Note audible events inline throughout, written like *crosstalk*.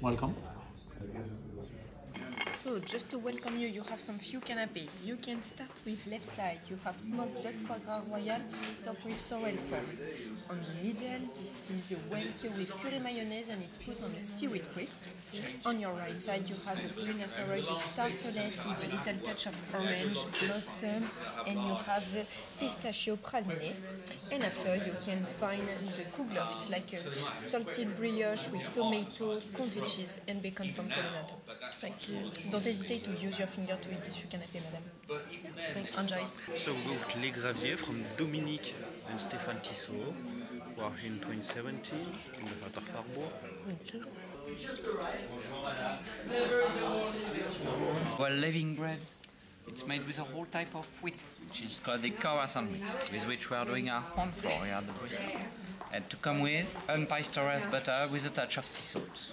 Welcome. So, just to welcome you, you have some few canapés. You can start with left side. You have smoked duck foie gras royal topped with sorrel foam. On the middle, this is a whelk with curry mayonnaise and it's put on a seaweed crisp. On your right side, you have a green asparagus with tartelette with a little touch of orange, blossom, and you have pistachio praliné. And after, you can find the kuglof. It's like a salted brioche with tomato, comté cheese, and bacon from Colonnata. Thank you. Don't hesitate to use your finger to eat this canapé, madame. Thank you. Enjoy. So we got Les Graviers from Dominique and Stéphane Tissot, who are in 2017 in the heart of Farbourg. Well, living bread, it's made with a whole type of wheat, which is called the Khorasan wheat, with which we are doing our own flour here at the Bristol. And to come with unpasteurized butter with a touch of sea salt.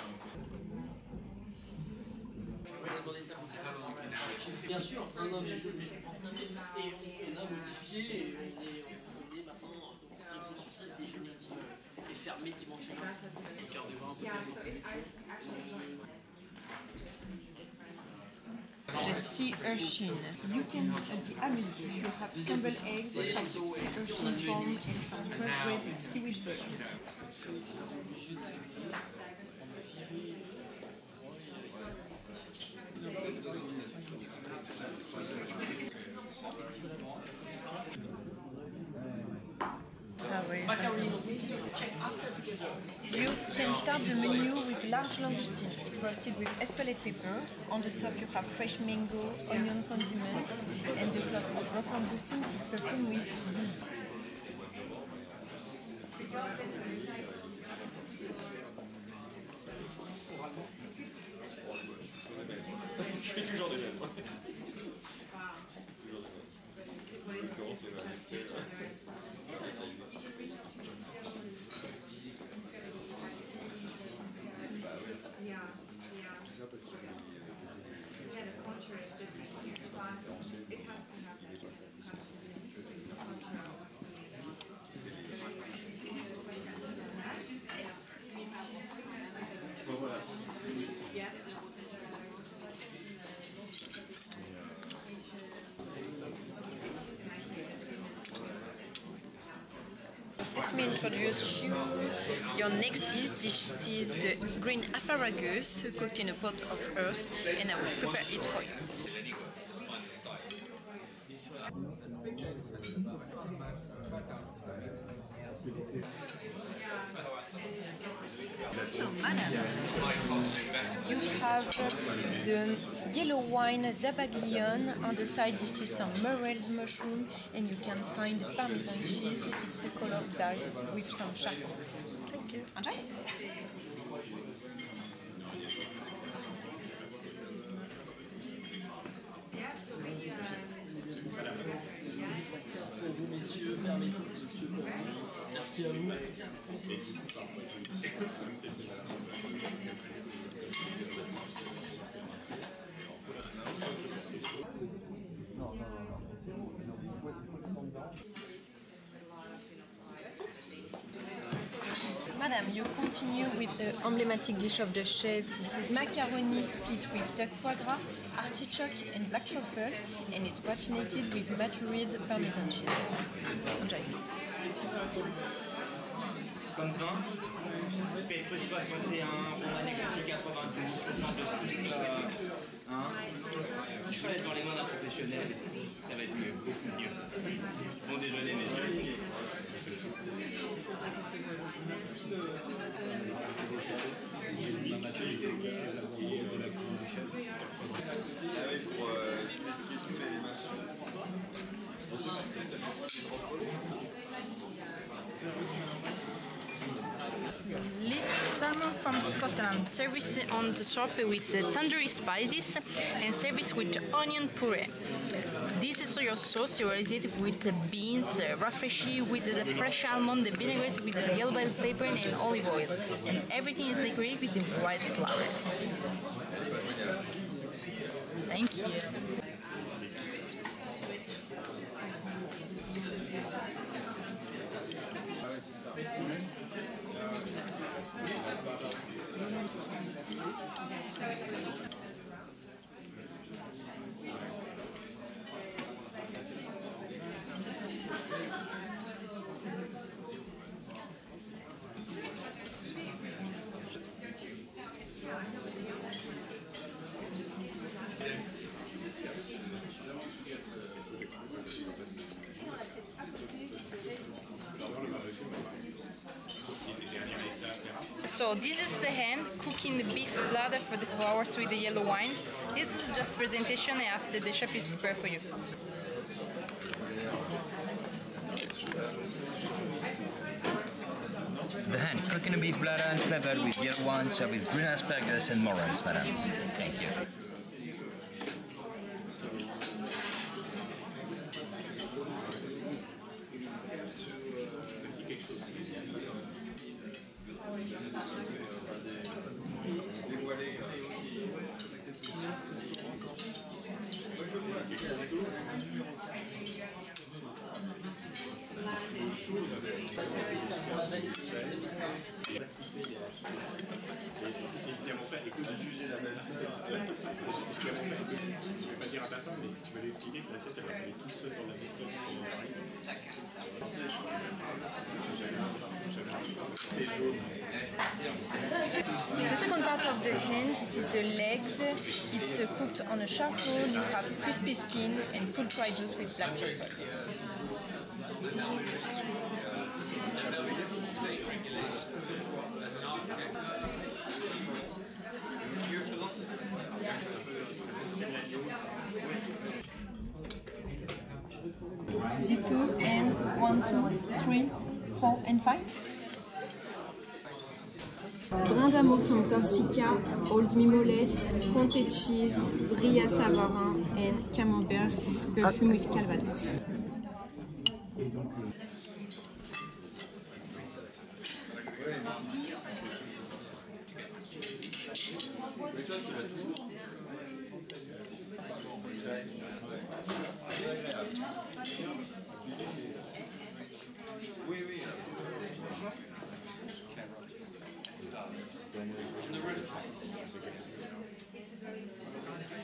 Bien sûr, non, non, mais je, mais je comprends tout à fait. Et on a modifié, et on est, on est maintenant en 5 jours sur 7 déjeuner qui euh, est fermé dimanche et lundi. Cœur de vin, un peu de The sea urchin. You can, at the amuse-bouche, you have scrambled eggs, sea urchin and some seaweed. Start the menu with large langoustine, roasted with espelette pepper. On the top you have fresh mango, onion condiment, and the crust of rough langoustine is perfumed with ghee. Je toujours des. *laughs* not because we had a different years, it has Let me introduce you your next dish. This is the green asparagus cooked in a pot of earth, and I will prepare it for you. So, madam, you have uh, the yellow wine zabaglione. On the side, this is some morels mushroom, and you can find parmesan cheese. It's a color dark with some charcoal. Thank you. Enjoy. Merci à vous. Madam, you continue with the emblematic dish of the chef. This is macaroni split with duck foie gras, artichoke and black truffle, and it's gratinated with matured parmesan cheese. Enjoy. Comme vin, Petrus 61, Romanée 92, 62, euh, hein. Je peux aller dans les mains d'un professionnel, ça va être mieux, beaucoup mieux. Bon déjeuner, messieurs. Ah oui, pour euh, from Scotland, service on the top with tandoori spices and service with onion puree. This is your sauce, you raise it with beans, uh, with the fresh almond, the vinaigrette with the yellow bell pepper and olive oil. And everything is decorated with the white flour. Thank you. Yeah. Yeah. So this is the hen cooking the beef bladder for the four hours with the yellow wine. This is just presentation after the chef is prepared for you. The hen cooking a beef bladder and flavored with yellow wine served with green asparagus and morels, madam. Thank you. Je vais pas dire à Batan, mais tu vas expliquer que elle va aller tout seul dans la vaisselle. The second part of the hen, this is the legs. It's uh, cooked on a charcoal. You have crispy skin and pulled dry juice with black truffle. These two and one, two, three, four, and five. notamment Fantastica, Old Mimolette, Ponte Cheese, Bria Savarin et Camembert Perfume ah. with Calvados.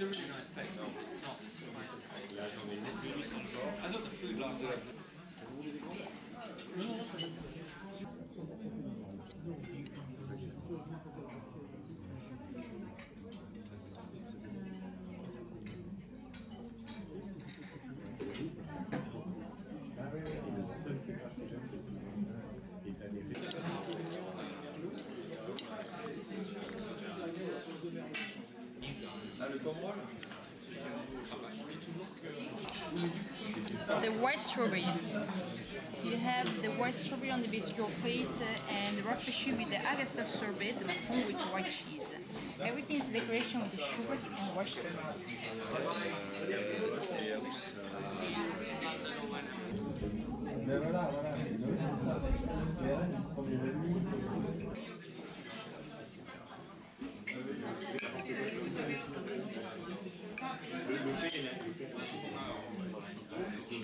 Ah, white strawberry. You have the white strawberry on the bistro plate uh, and the fish with the agassa sorbet, the fond with white cheese. Everything is decoration with the sugar and white strawberry.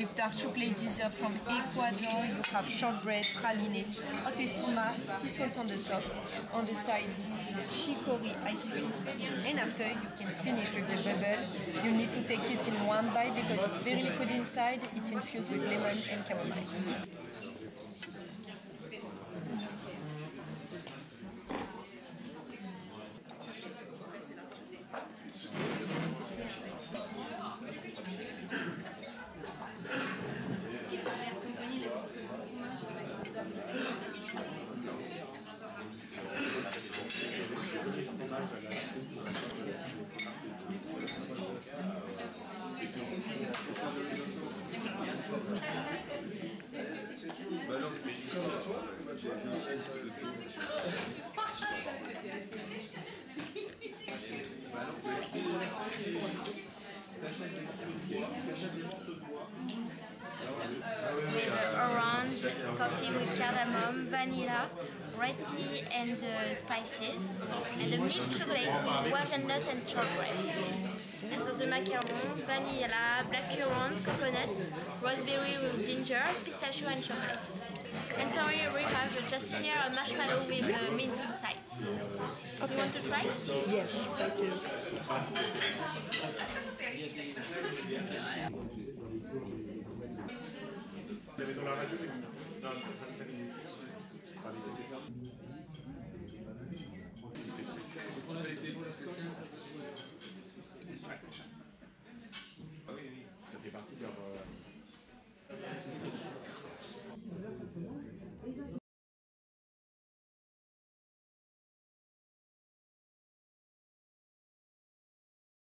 with dark chocolate dessert from Ecuador. You have shortbread, praline, hot espuma, sea salt on the top. On the side, this is chicory ice cream. And after, you can finish with the bubble. You need to take it in one bite because it's very liquid inside. It's infused with lemon and chamomile. With orange, coffee with cardamom, vanilla, red tea and uh, spices, and a milk chocolate with walnut and shortbread. And for the macaron, vanilla, blackcurrant, coconuts, raspberry with ginger, pistachio and chocolate. And sorry, we have just here a marshmallow with uh, mint inside. You want to try? Yes, thank you.